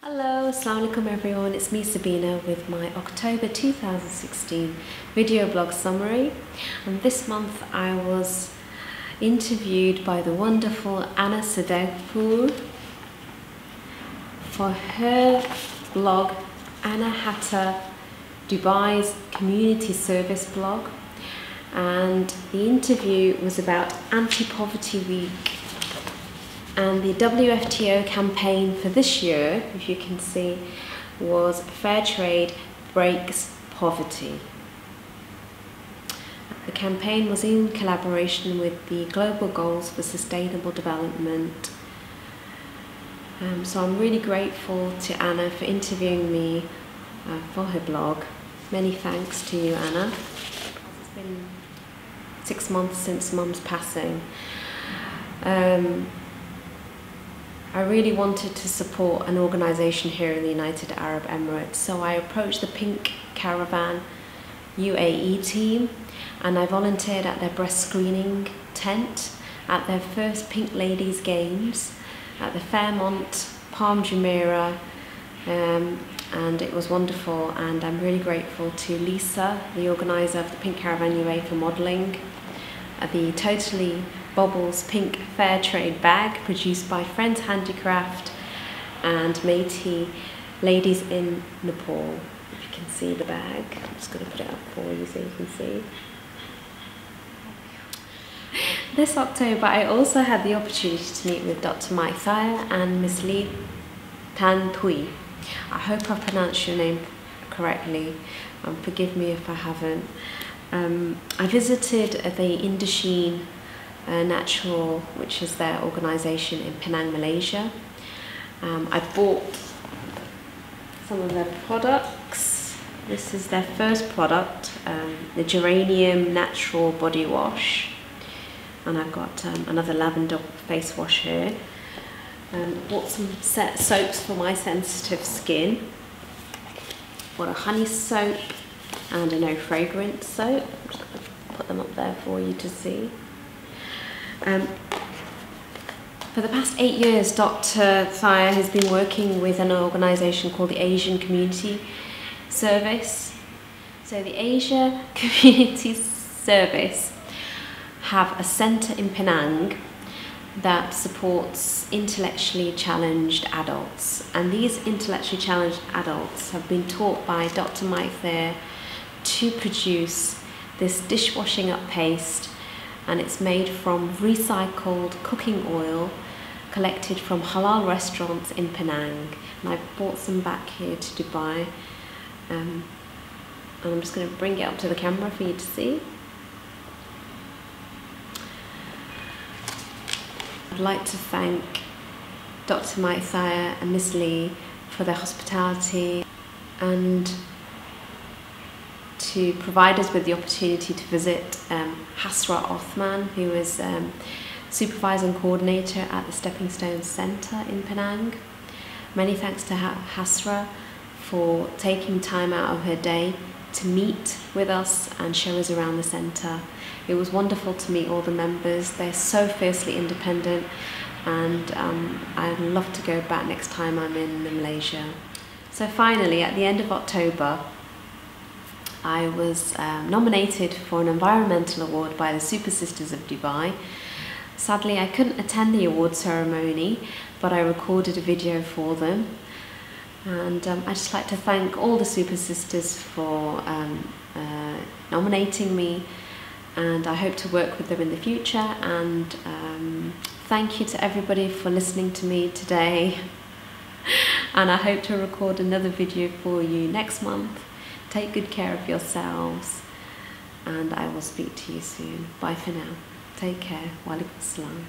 Hello, Assalamu alaikum everyone, it's me Sabeena with my October 2016 video blog summary. And this month I was interviewed by the wonderful Anna Sadeghpour for her blog Anahata Dubai's community service blog. And the interview was about Anti-Poverty Week and the WFTO campaign for this year, if you can see, was Fair Trade Breaks Poverty. The campaign was in collaboration with the Global Goals for Sustainable Development. Um, so I'm really grateful to Anna for interviewing me uh, for her blog. Many thanks to you, Anna. It's been six months since Mum's passing. Um, I really wanted to support an organisation here in the United Arab Emirates, so I approached the Pink Caravan UAE team and I volunteered at their breast screening tent at their first Pink Ladies Games at the Fairmont Palm Jumeirah um, and it was wonderful and I'm really grateful to Lisa, the organiser of the Pink Caravan UAE for modelling, the Totally Bobbles Pink Fair Trade bag produced by Friends Handicraft and Maiti Ladies in Nepal. If you can see the bag, I'm just going to put it up for you so you can see. This October I also had the opportunity to meet with Dr. Mike Thair and Miss Le Thant Thuy. I hope I pronounced your name correctly. Um, forgive me if I haven't. Um, I visited the Indochine uh, Natural, which is their organisation in Penang, Malaysia. Um, I bought some of their products. This is their first product, um, the Geranium Natural Body Wash. And I've got um, another lavender face wash here. Um, bought some set soaps for my sensitive skin. Bought a honey soap and a no fragrance soap. Just put them up there for you to see. Um, for the past eight years, Dr. Thair has been working with an organisation called the Asian Community Service. So the Asia Community Service have a centre in Penang that supports intellectually challenged adults. And these intellectually challenged adults have been taught by Dr. Mike Thair to produce this dishwashing up paste and it's made from recycled cooking oil collected from halal restaurants in Penang. And I brought some back here to Dubai. Um, and I'm just going to bring it up to the camera for you to see. I'd like to thank Dr. Mike Thair and Miss Le for their hospitality and to provide us with the opportunity to visit um, Hasra Othman, who is um, supervisor and coordinator at the Stepping Stones Centre in Penang. Many thanks to Hasra for taking time out of her day to meet with us and show us around the centre. It was wonderful to meet all the members. They're so fiercely independent and um, I'd love to go back next time I'm in Malaysia. So finally, at the end of October, I was um, nominated for an environmental award by the Super Sisters of Dubai. Sadly, I couldn't attend the award ceremony, but I recorded a video for them. And um, I'd just like to thank all the Super Sisters for um, uh, nominating me, and I hope to work with them in the future. And um, thank you to everybody for listening to me today. and I hope to record another video for you next month. Take good care of yourselves and I will speak to you soon. Bye for now. Take care. Walaikum salam.